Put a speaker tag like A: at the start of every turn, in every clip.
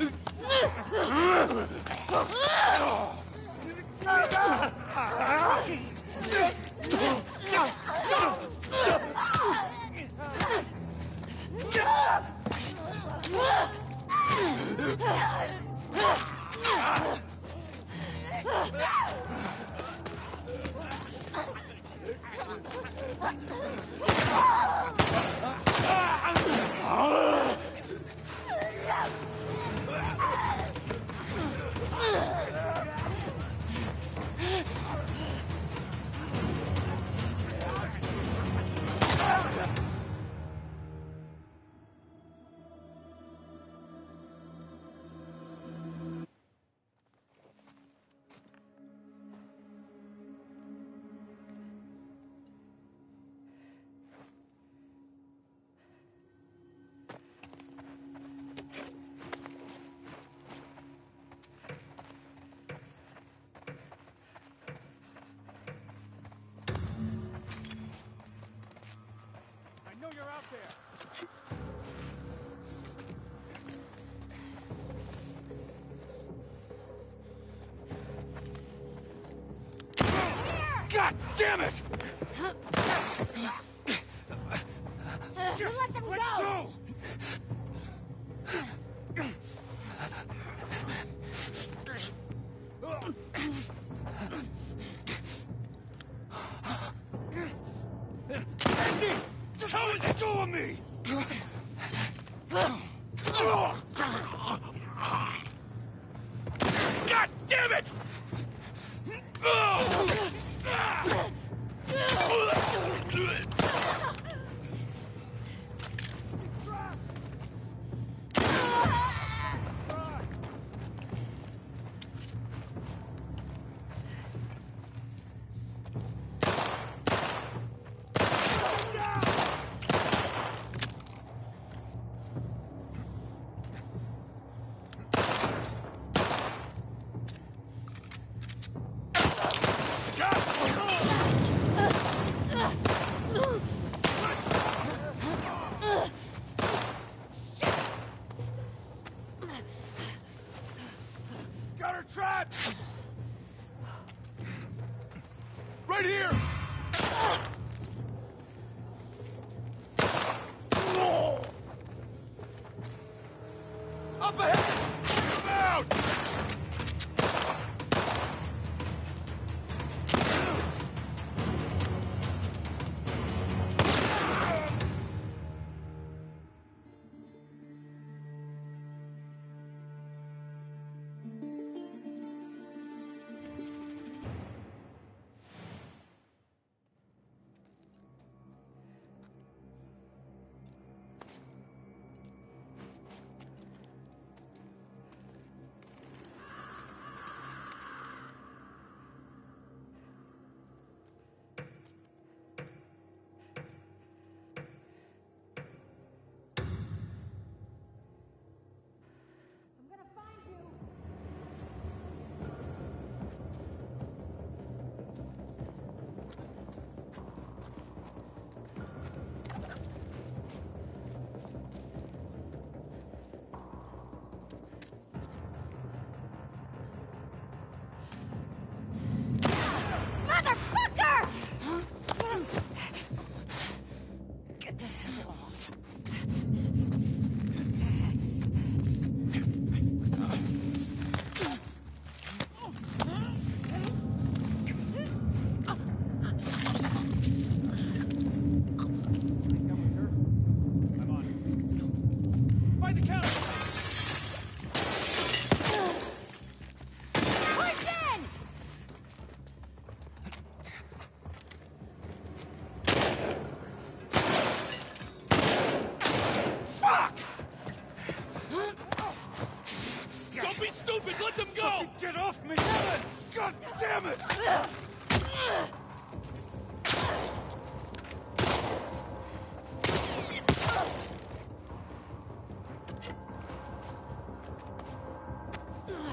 A: Uh, damn it!
B: Let them go!
A: Andy!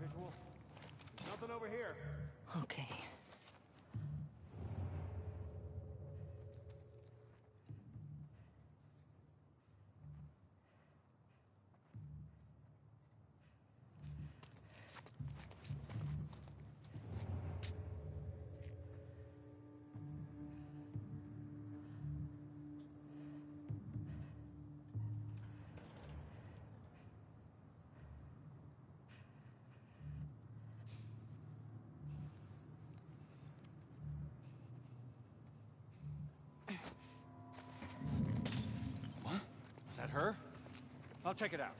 C: visual. There's nothing over here.
B: Okay.
C: Her? I'll check it out.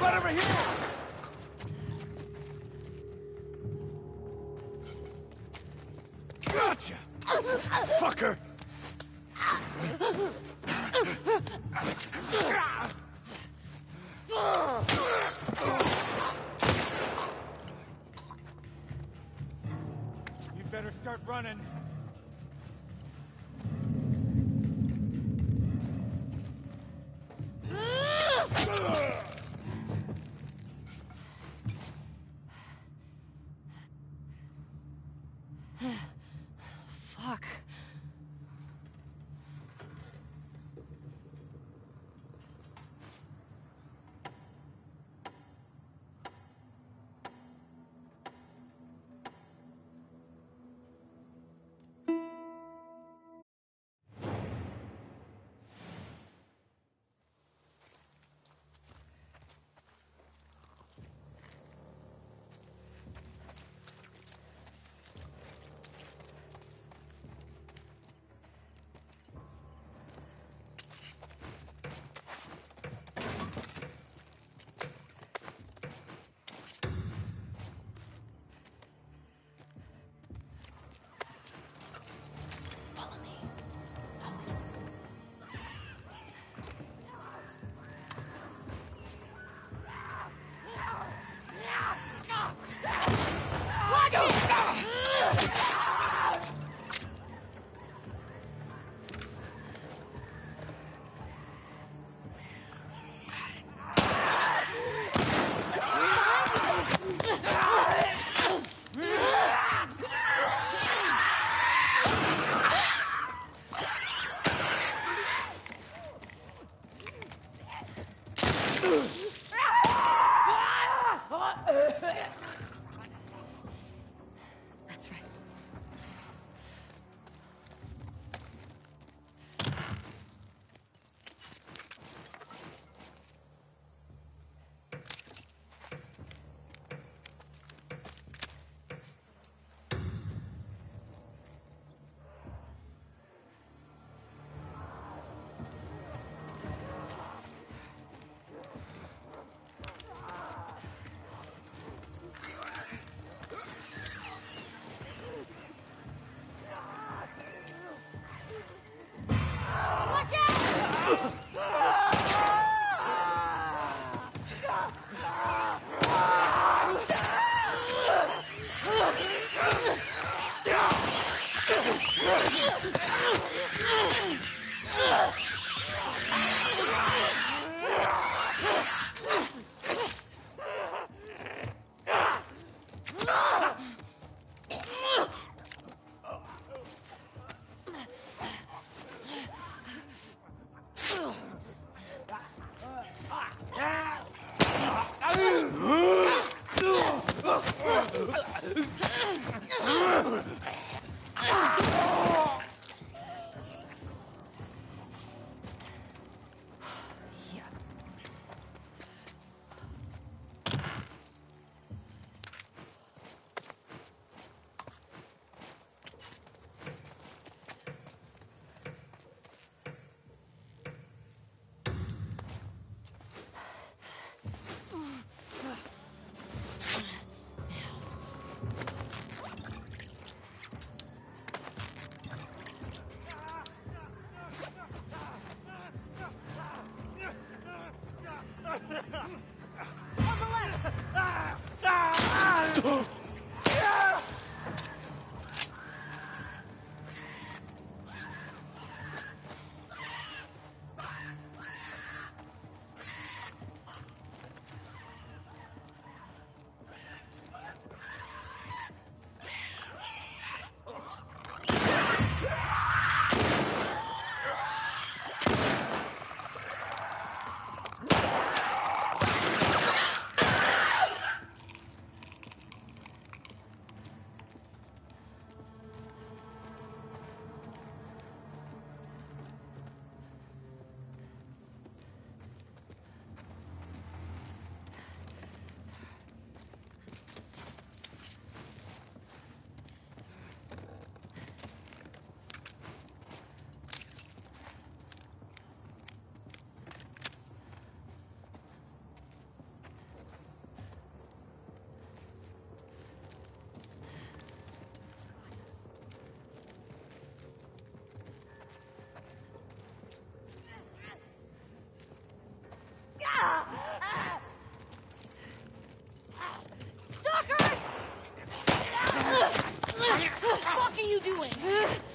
C: Right over here!
A: Gotcha! Fucker!
C: You better start running. Doing?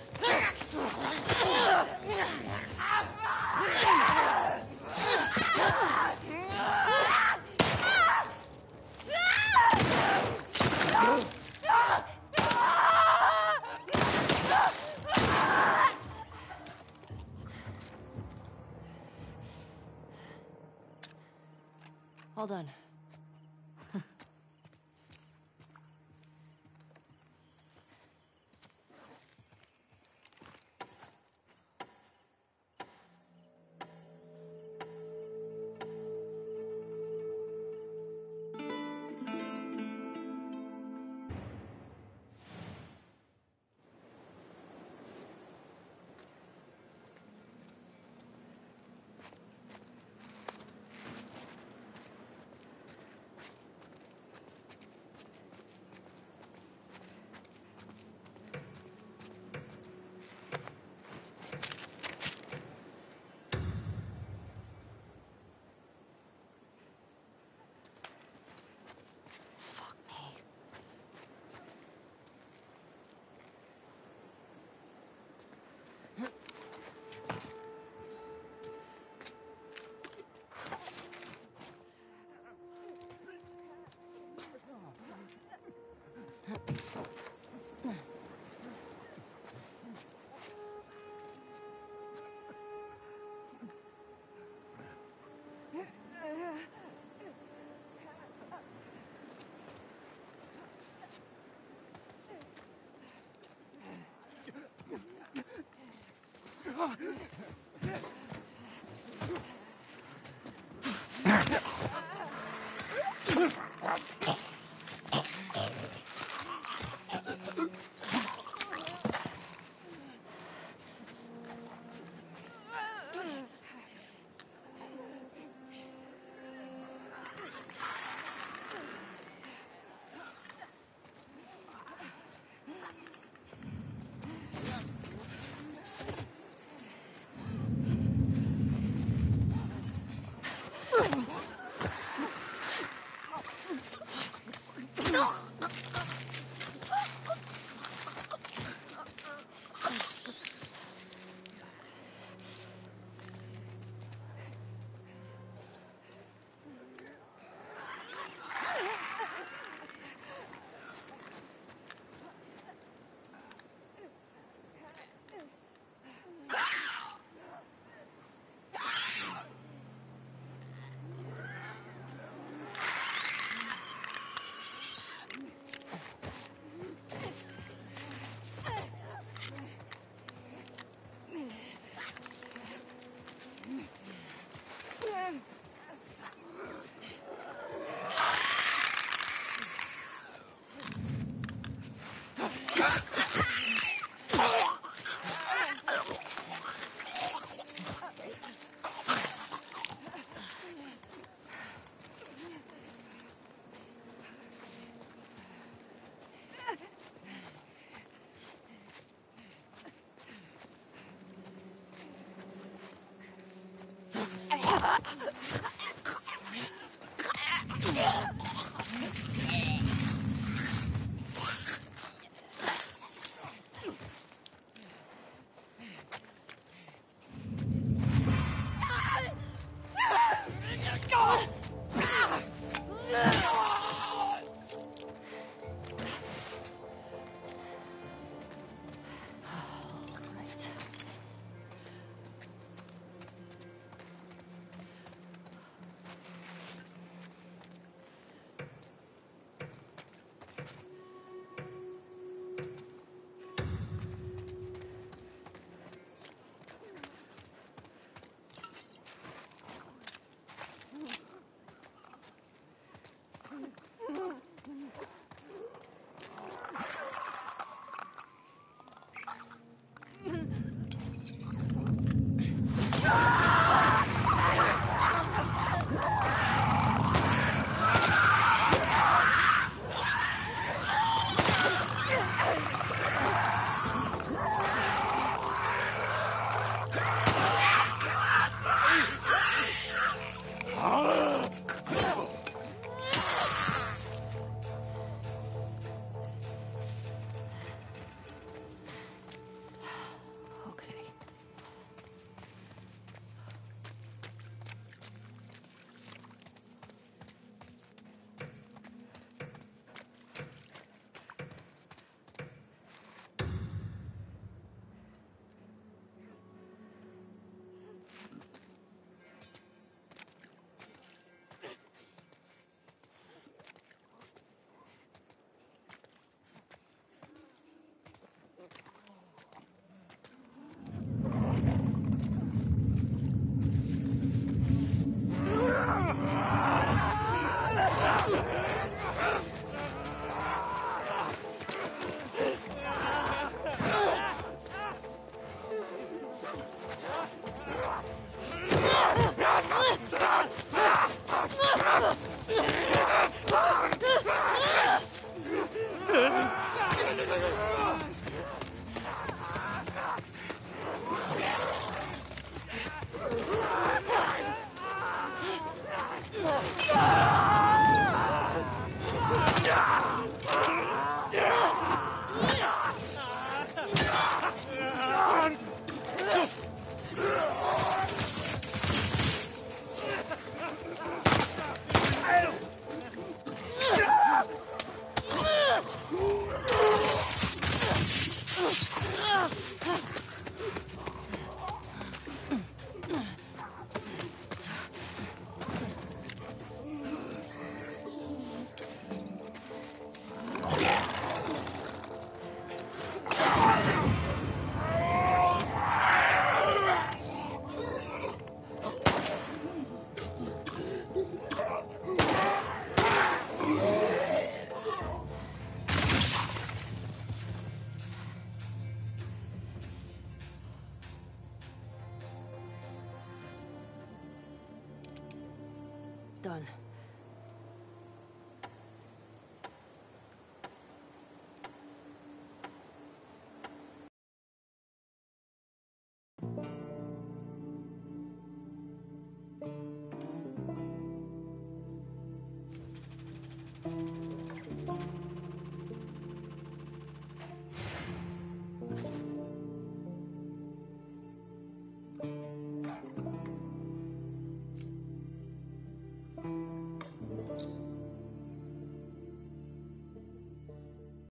C: 啊 フフフ。